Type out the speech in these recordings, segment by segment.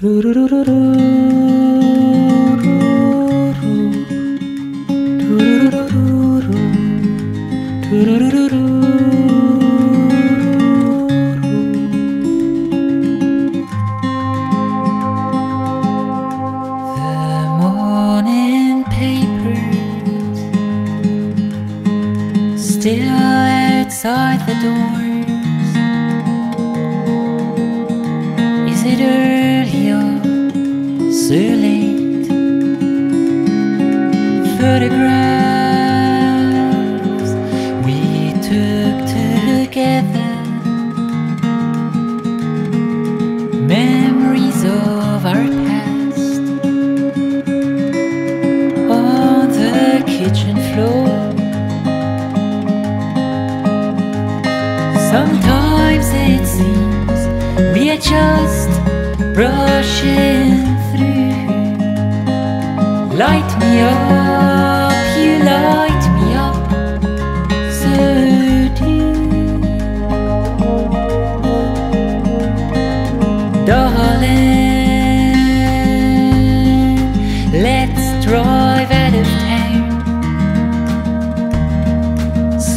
The morning papers still outside the doors. Is it early so late? Photographs we took together, memories of our past on the kitchen floor. Sometimes it seems we are just brushing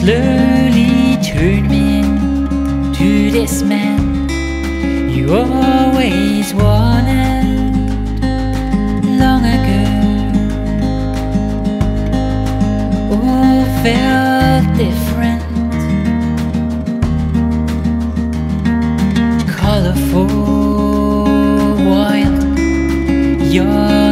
Slowly turn me to this man you always different, colorful, wild, young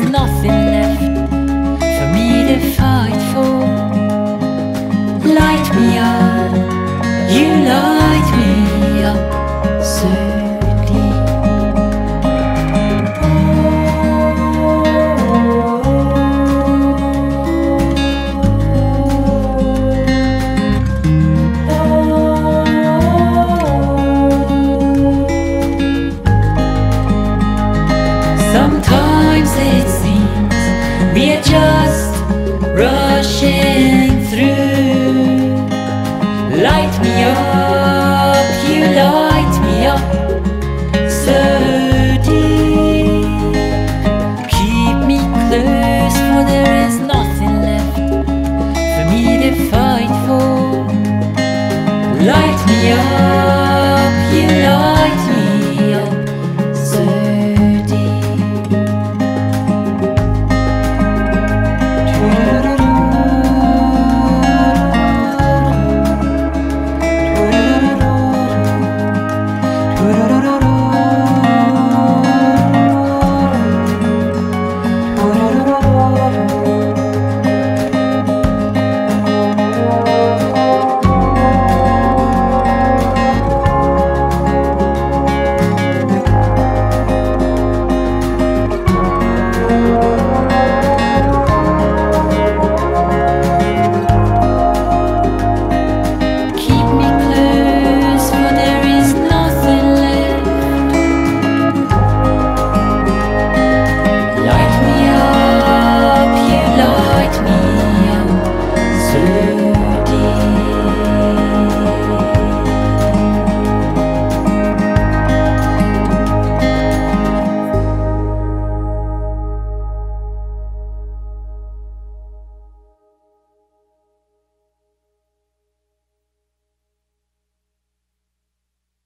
nothing just rushing through. Light me up, you light me up so deep. Keep me close, for there is nothing left for me to fight for. Light me up.